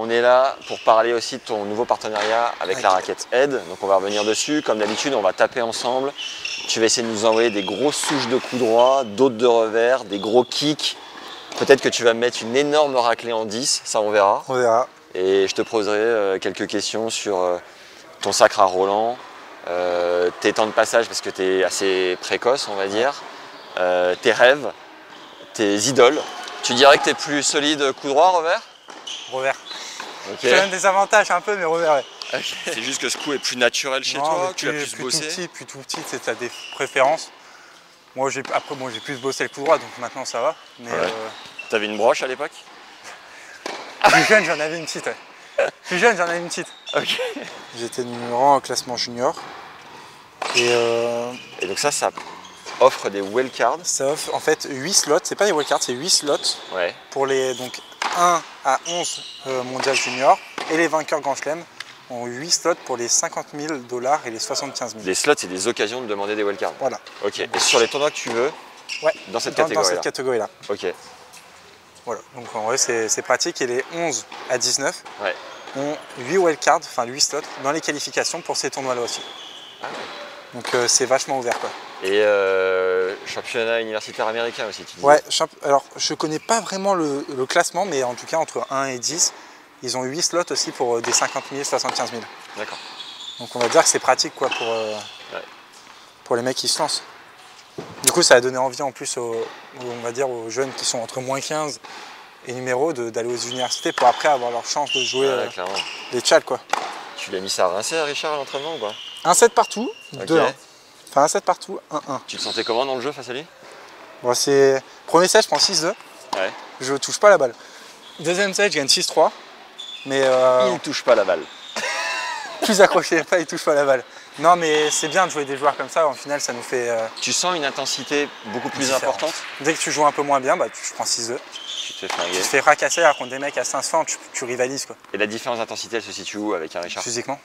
on est là pour parler aussi de ton nouveau partenariat avec la raquette Ed. Donc on va revenir dessus. Comme d'habitude, on va taper ensemble. Tu vas essayer de nous envoyer des grosses souches de coups droits, d'autres de revers, des gros kicks. Peut-être que tu vas me mettre une énorme raclée en 10, ça on verra. On verra. Et je te poserai euh, quelques questions sur euh, ton sacre à Roland, euh, tes temps de passage parce que tu es assez précoce, on va dire, tes rêves, tes idoles. Tu dirais que tu es plus solide coup droit, revers? Revers. Ok. J'ai même des avantages un peu, mais revers. ouais. C'est juste que ce coup est plus naturel chez Non, toi, tu as plus plus tout bossé. petit, plus tout petit, c'est- t'as des préférences. Moi, après, bon, j'ai plus bossé le coup droit, donc maintenant ça va. Mais Ouais. euh, T'avais une broche à l'époque plus jeune, j'en avais une petite. ouais. Plus jeune, j'en avais une petite. J'étais numéro 1 au classement junior. Et euh, Et donc ça, ça offre des wildcards. ça offre en fait 8 slots, c'est pas des wildcards, c'est 8 slots Ouais. pour les donc 1 à 11 euh, mondial junior. Et les vainqueurs Grand Chelem ont 8 slots pour les 50 000 dollars et les 75 000. Des slots, c'est des occasions de demander des wildcards. Voilà. Ok. Et sur les tournois que tu veux, Ouais, dans cette dans, dans catégorie-là. cette catégorie-là. Ok. Voilà. Donc en vrai, c'est c'est pratique. Et les 11 à 19 Ouais. ont 8 wildcards, enfin 8 slots, dans les qualifications pour ces tournois-là aussi. Ah ouais. Donc euh, c'est vachement ouvert quoi. Et euh, championnat universitaire américain aussi, tu dis Ouais, alors je connais pas vraiment le, le classement, mais en tout cas entre 1 et 10, ils ont 8 slots aussi pour euh, des 50 000, 75 000. D'accord. Donc on va dire que c'est pratique quoi pour, euh, Ouais. pour les mecs qui se lancent. Du coup ça a donné envie en plus aux, on va dire aux jeunes qui sont entre moins 15 et numéro de- d'aller aux universités pour après avoir leur chance de jouer Ouais, euh, clairement. les tchals quoi. Tu l'as mis ça à rincer, Richard, à l'entraînement ou pas? Un set partout, Ok. 2 1. Enfin un set partout, 1 1. Tu te sentais comment dans le jeu face à lui? Bon c'est premier set je prends 6 2. Ouais. Je touche pas la balle. Deuxième set je gagne 6 3. Mais euh, Il ne touche pas la balle. plus accroché, pas il touche pas la balle. Non mais c'est bien de jouer des joueurs comme ça, en final ça nous fait euh, Tu sens une intensité beaucoup plus Différente. importante? Dès que tu joues un peu moins bien, bah, tu je prends 6-2. Tu te fais Tu flinguer. te fais fracasser alors contre des mecs à 500, tu, tu rivalises quoi, Et la différence d'intensité, elle se situe où avec un Richard? Physiquement.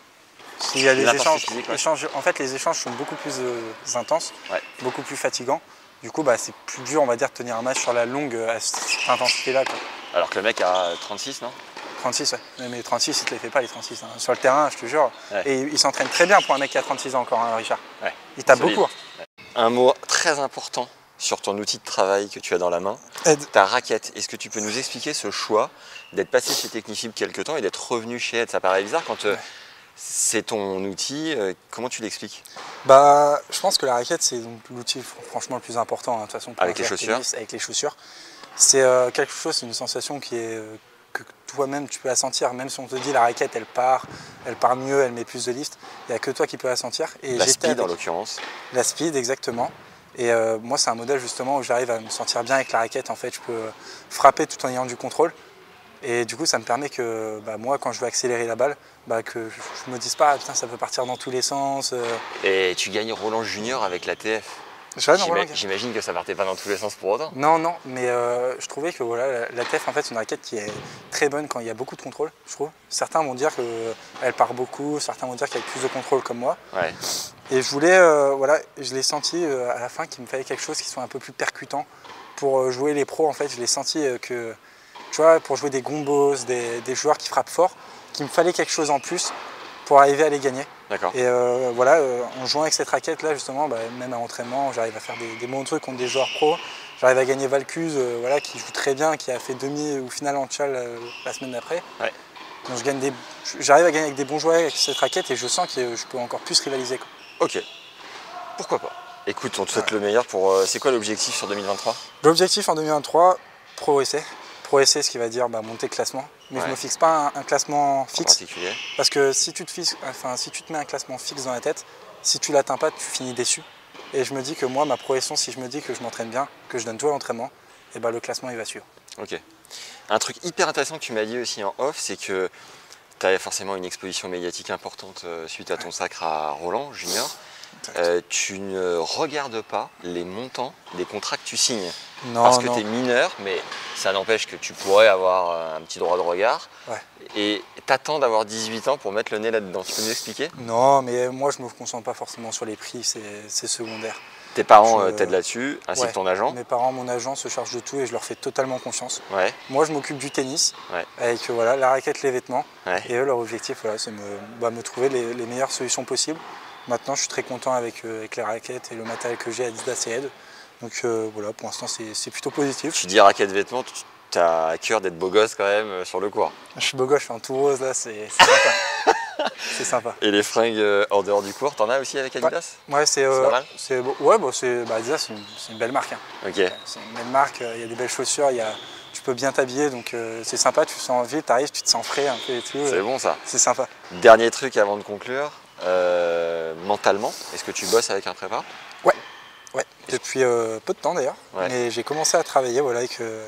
S'il y a des échanges, en fait les échanges sont beaucoup plus euh, intenses, Ouais. beaucoup plus fatigants. Du coup bah, c'est plus dur on va dire de tenir un match sur la longue euh, à cette intensité là. Alors que le mec a 36, non? 36 ouais. Mais- Mais 36 il te les fait pas les 36. hein. Sur le terrain je te jure. Ouais. Et il s'entraîne très bien pour un mec qui a 36 ans encore hein, Richard. Ouais. Il tape Solide. beaucoup. hein. Un mot très important sur ton outil de travail que tu as dans la main, Aide. ta raquette. Est-ce que tu peux nous expliquer ce choix d'être passé chez Technifib quelque temps et d'être revenu chez Ed? Ça paraît bizarre quand euh. C'est ton outil. euh, comment tu l'expliques? Bah, je pense que la raquette, c'est l'outil fr- franchement le plus important, hein, de toute façon. pour Avec les chaussures. tennis, Avec les chaussures. C'est euh, quelque chose, c'est une sensation qui est, euh, que toi-même tu peux la sentir, même si on te dit la raquette elle part, elle part mieux, elle met plus de lift, il n'y a que toi qui peux la sentir. Et La speed en l'occurrence. La speed, exactement. Et euh, moi, c'est un modèle justement où j'arrive à me sentir bien avec la raquette. En fait, je peux frapper tout en ayant du contrôle. Et du coup, ça me permet que bah, moi, quand je veux accélérer la balle, bah, que je, je me dise pas, ah, putain, ça peut partir dans tous les sens. euh. Et tu gagnes Roland Junior avec la TF. J'imagine que ça partait pas dans tous les sens pour autant. Non, non, mais euh, je trouvais que voilà, la, TEF, en fait, c'est une raquette qui est très bonne quand il y a beaucoup de contrôle, je trouve. Certains vont dire qu'elle part beaucoup, certains vont dire qu'elle a plus de contrôle comme moi. Ouais. Et je voulais, euh, voilà, je l'ai senti euh, à la fin qu'il me fallait quelque chose qui soit un peu plus percutant. Pour euh, jouer les pros, en fait, je l'ai senti euh, que, tu vois, pour jouer des gombos, des, des joueurs qui frappent fort, qu'il me fallait quelque chose en plus pour arriver à les gagner. D'accord. Et euh, voilà, euh, en jouant avec cette raquette-là, justement, bah, même à l'entraînement, j'arrive à faire des, des bons trucs contre des joueurs pros. J'arrive à gagner Valcuse, euh, voilà, qui joue très bien, qui a fait demi ou finale en tchal euh, la semaine d'après. Ouais. Donc je gagne des, j'arrive à gagner avec des bons joueurs avec cette raquette et je sens que je peux encore plus rivaliser. quoi. Ok. Pourquoi pas? Écoute, on te souhaite le meilleur pour. c'est quoi l'objectif sur 2023 L'objectif en 2023, pro essai. Pro ce qui va dire bah, monter le classement. Mais je ne me fixe pas un, un classement en fixe. particulier Parce que si tu, te fixes, enfin, si tu te mets un classement fixe dans la tête, si tu l'atteins pas, tu finis déçu. Et je me dis que moi, ma progression, si je me dis que je m'entraîne bien, que je donne tout à l'entraînement, et ben le classement il va suivre. Ok. Un truc hyper intéressant que tu m'as dit aussi en off, c'est que tu as forcément une exposition médiatique importante euh, suite à ton sacre à Roland Junior. Euh, tu ne regardes pas les montants des contrats que tu signes. Non, parce que tu es mineur, mais ça n'empêche que tu pourrais avoir euh, un petit droit de regard. Ouais. Et t'attends d'avoir 18 ans pour mettre le nez là-dedans. Tu peux nous expliquer? Non, mais moi je me concentre pas forcément sur les prix, c'est secondaire. Tes parents euh, t'aident là-dessus, ainsi Ouais. que ton agent? Mes parents, mon agent se charge de tout et je leur fais totalement confiance. Ouais. Moi, je m'occupe du tennis Ouais. avec voilà, la raquette, les vêtements. Ouais. Et eux, leur objectif, voilà, c'est me, bah, me trouver les, les meilleures solutions possibles. Maintenant, je suis très content avec, euh, avec les raquettes et le matériel que j'ai à Adidas et Ed. Donc euh, voilà, pour l'instant, c'est plutôt positif. Tu dis raquette vêtements, tu as à cœur d'être beau gosse quand même euh, sur le cours. Je suis beau gosse, je suis en tout rose là, c'est sympa. c'est sympa. Et les fringues euh, hors dehors du cours, t'en as aussi avec Adidas? Ouais, c'est euh, normal c'est beau- ouais, bon, c'est bah, Adidas, c'est une, belle marque. hein. Ok. C'est une belle marque, euh, il y a des belles chaussures, il y a, tu peux bien t'habiller, donc euh, c'est sympa, tu sens en ville, tu arrives, tu te sens frais un peu et tout. C'est euh, bon ça. C'est sympa. Dernier truc avant de conclure, euh, mentalement, est-ce que tu bosses avec un prépa? Ouais, depuis euh, peu de temps d'ailleurs. Ouais. Mais j'ai commencé à travailler voilà, avec euh,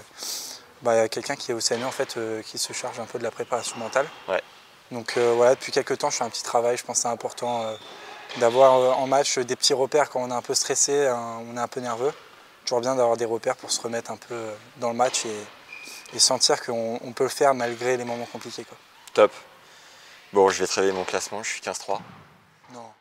bah, quelqu'un qui est au CNE en fait, euh, qui se charge un peu de la préparation mentale. Ouais. Donc euh, voilà, depuis quelques temps, je fais un petit travail. Je pense que c'est important euh, d'avoir euh, en match des petits repères quand on est un peu stressé, on est un peu nerveux. Toujours bien d'avoir des repères pour se remettre un peu euh, dans le match et, et sentir qu'on on peut le faire malgré les moments compliqués. Quoi. Top. Bon, je vais te révéler mon classement, je suis 15-3. Non.